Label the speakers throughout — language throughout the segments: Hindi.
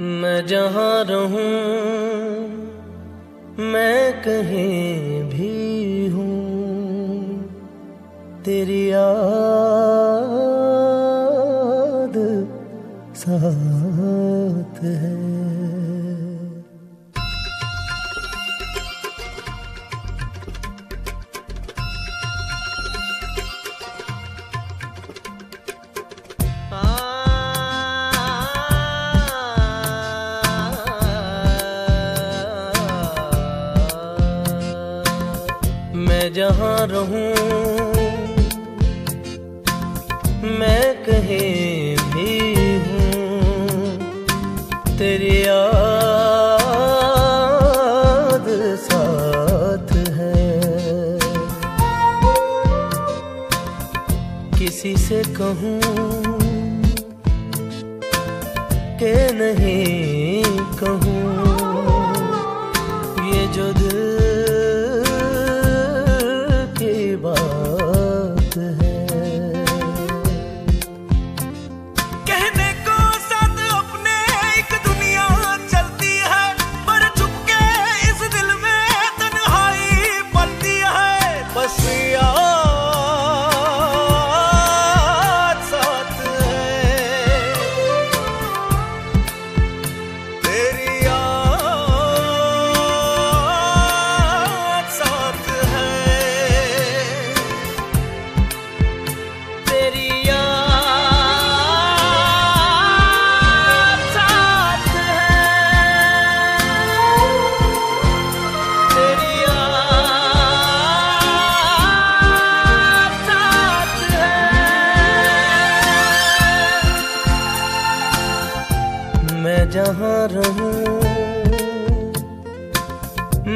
Speaker 1: मैं जहाँ रहूँ मैं कहीं भी हूँ। तेरी याद साथ है। मैं जहाँ रहूँ, मैं कहीं भी हूँ, तेरी याद साथ है। किसी से कहूँ के नहीं कहूँ जहाँ रहूँ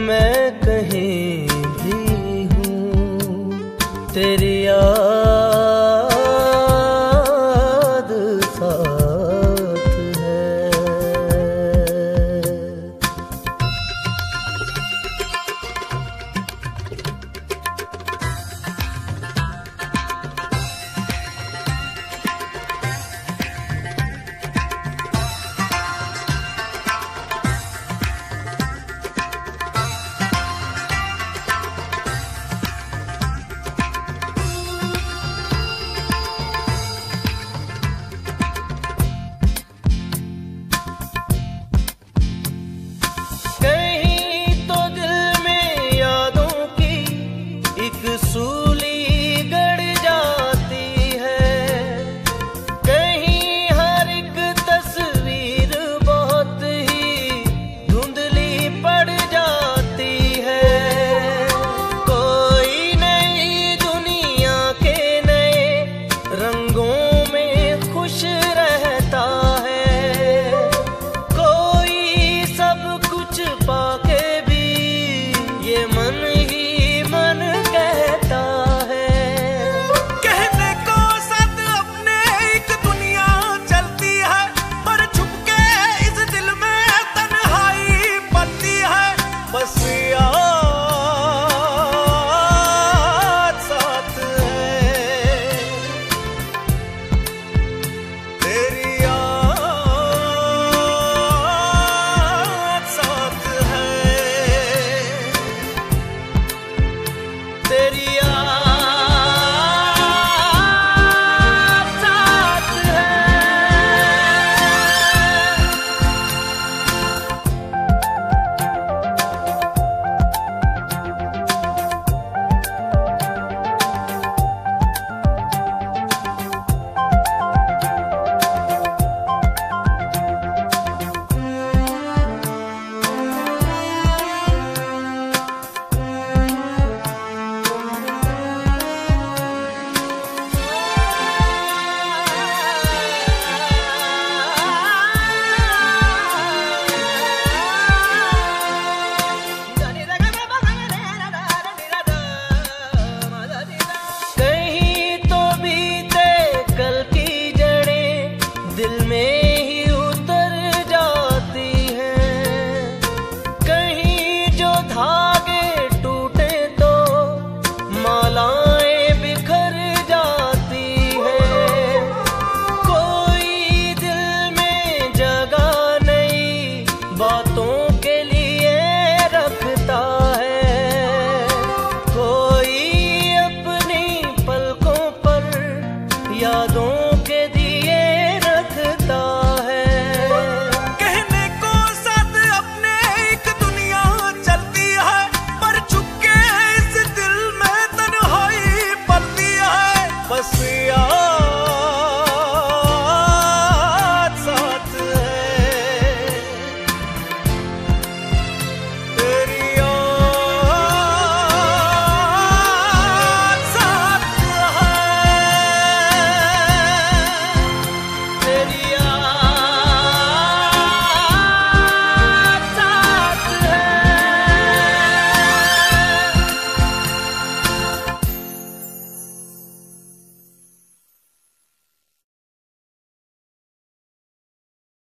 Speaker 1: मैं कहीं भी हूँ। तेरी याद